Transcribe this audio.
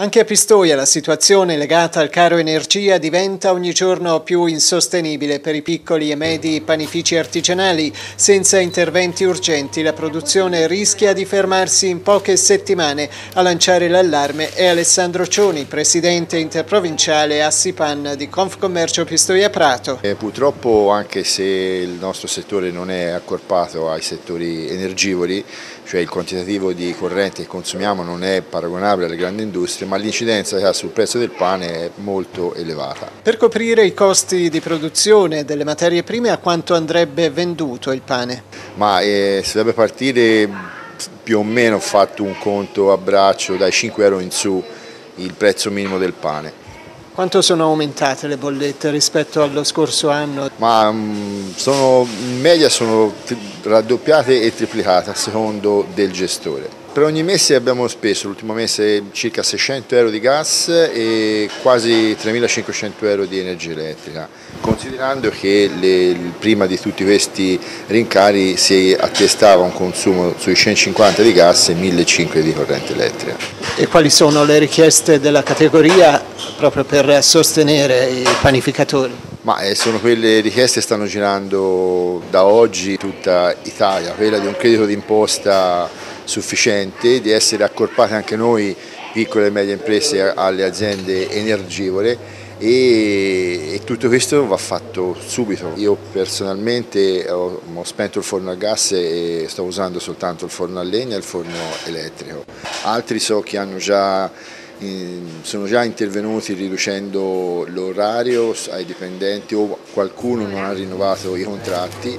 Anche a Pistoia la situazione legata al caro energia diventa ogni giorno più insostenibile per i piccoli e medi panifici artigianali. Senza interventi urgenti la produzione rischia di fermarsi in poche settimane. A lanciare l'allarme è Alessandro Cioni, presidente interprovinciale Assipan di Confcommercio Pistoia Prato. E purtroppo anche se il nostro settore non è accorpato ai settori energivori, cioè il quantitativo di corrente che consumiamo non è paragonabile alle grandi industrie, ma l'incidenza che ha sul prezzo del pane è molto elevata. Per coprire i costi di produzione delle materie prime a quanto andrebbe venduto il pane? Ma eh, si deve partire più o meno ho fatto un conto a braccio dai 5 euro in su il prezzo minimo del pane. Quanto sono aumentate le bollette rispetto allo scorso anno? Ma um, sono, in media sono raddoppiate e triplicate a secondo del gestore. Per ogni mese abbiamo speso l'ultimo mese circa 600 euro di gas e quasi 3.500 euro di energia elettrica, considerando che le, prima di tutti questi rincari si attestava un consumo sui 150 di gas e 1.500 di corrente elettrica. E quali sono le richieste della categoria proprio per sostenere i panificatori? Ma eh, sono quelle richieste che stanno girando da oggi tutta Italia, quella di un credito d'imposta sufficiente, di essere accorpate anche noi piccole e medie imprese alle aziende energivore e, e, tutto questo va fatto subito. Io personalmente ho, ho, spento il forno a gas e sto usando soltanto il forno a legna e il forno elettrico. Altri so che già, sono già intervenuti riducendo l'orario ai dipendenti o qualcuno non ha rinnovato i contratti